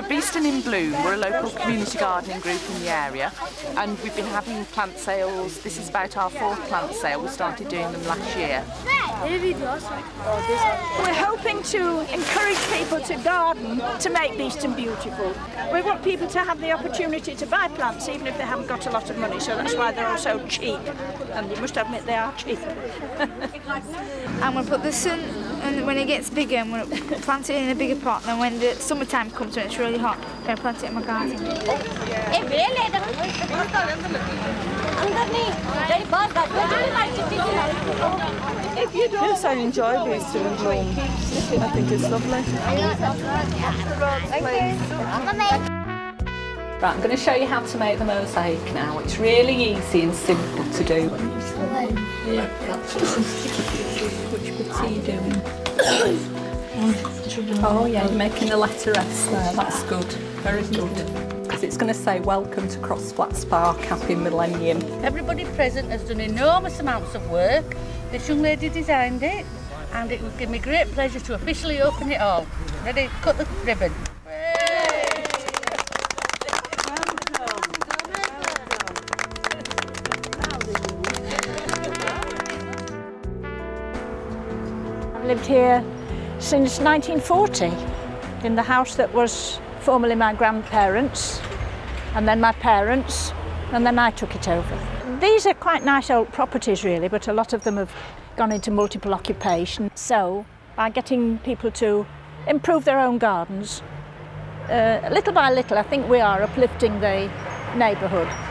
We're Beeston in Bloom. We're a local community gardening group in the area and we've been having plant sales. This is about our fourth plant sale. We started doing them last year. We're hoping to encourage people to garden to make Beeston beautiful. We want people to have the opportunity to buy plants even if they haven't got a lot of money, so that's why they're all so cheap. And you must admit they are cheap. I'm going to put this in, and when it gets bigger, I'm going to plant it in a bigger pot. And when the summertime comes when it's really hot, I'm going to plant it in my garden. Yes, I enjoy Beeston and Bloom. I think it's lovely. Right, I'm going to show you how to make the mosaic now. It's really easy and simple to do. Which bit are you doing? Oh yeah, you're making the letter S there. That's good. Very good. Because it's going to say welcome to Cross Flats Park, happy millennium. Everybody present has done enormous amounts of work. This young lady designed it and it would give me great pleasure to officially open it all. Ready? Cut the ribbon. Lived here since 1940 in the house that was formerly my grandparents and then my parents and then I took it over. These are quite nice old properties really but a lot of them have gone into multiple occupation so by getting people to improve their own gardens uh, little by little I think we are uplifting the neighbourhood.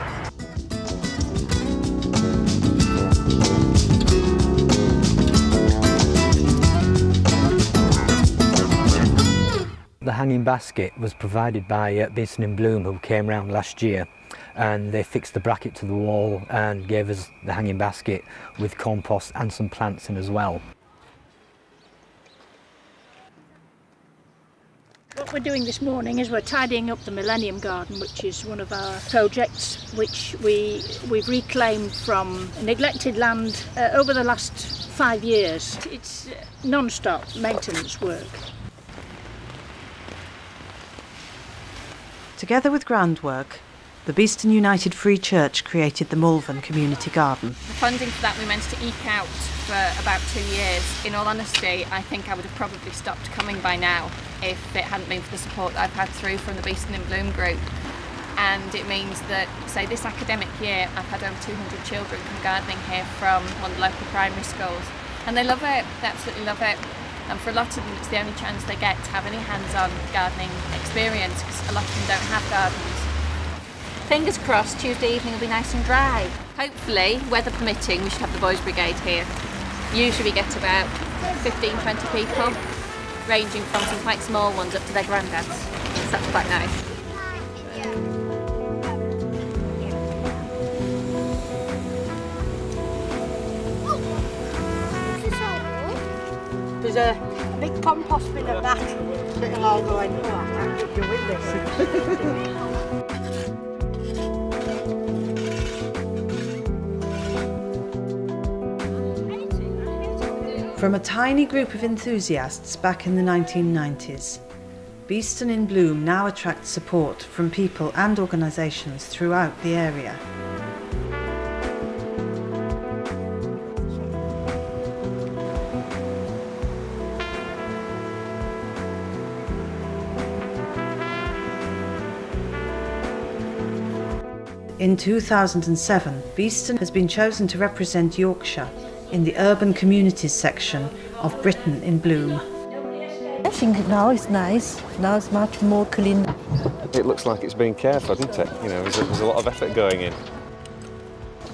Hanging basket was provided by uh, Beeston in Bloom who came round last year and they fixed the bracket to the wall and gave us the hanging basket with compost and some plants in as well. What we're doing this morning is we're tidying up the Millennium Garden, which is one of our projects which we, we've reclaimed from neglected land uh, over the last five years. It's uh, non-stop maintenance work. Together with Groundwork, the Beeston United Free Church created the Malvern Community Garden. The funding for that we managed to eke out for about two years. In all honesty, I think I would have probably stopped coming by now if it hadn't been for the support that I've had through from the Beeston in Bloom group. And it means that, say, this academic year, I've had over 200 children come gardening here from one of the local primary schools. And they love it, they absolutely love it. And for a lot of them, it's the only chance they get to have any hands-on gardening experience because a lot of them don't have gardens. Fingers crossed, Tuesday evening will be nice and dry. Hopefully, weather permitting, we should have the Boys Brigade here. Usually we get about 15, 20 people, ranging from some quite small ones up to their granddads. So that's quite nice. There's a big compost bin at back that'll all. Oh, I can't keep. From a tiny group of enthusiasts back in the 1990s, Beeston in Bloom now attracts support from people and organisations throughout the area. In 2007, Beeston has been chosen to represent Yorkshire in the Urban Communities section of Britain in Bloom. I think now it's nice. Now it's much more clean. It looks like it's being cared for, doesn't it? You know, there's a, there's a lot of effort going in.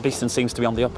Beeston seems to be on the up.